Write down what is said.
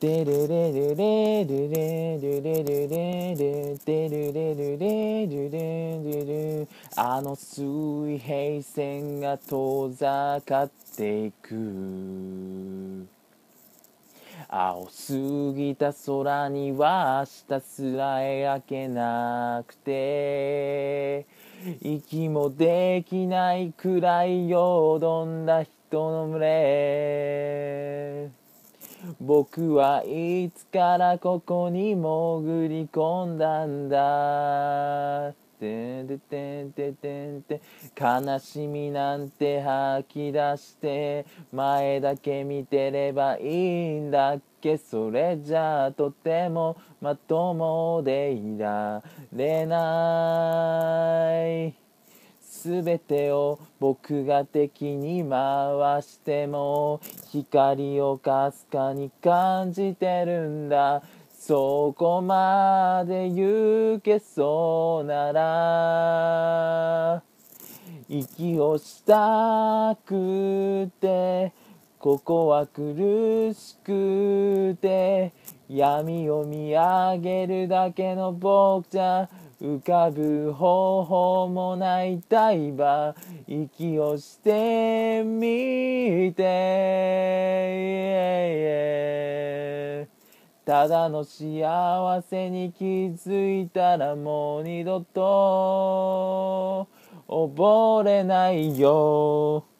デルレルレルレルレルレルデルレルレルレルレあの水平線が遠ざかっていく。青すぎた空には明日すら描けなくて息もできないくらいよどんだ人の群れ。僕はいつからここに潜り込んだんだ。てんててんててんて悲しみなんて吐き出して前だけ見てればいいんだ。っけそれじゃあとてもまともでいられない。すべてを僕が敵に回しても光をかすかに感じてるんだ。そこまで行けそうなら。息をしたくてここは苦しくて闇を見上げるだけの僕じゃ浮かぶ方法もない台場息をしてみてただの幸せに気づいたらもう二度と溺れないよ。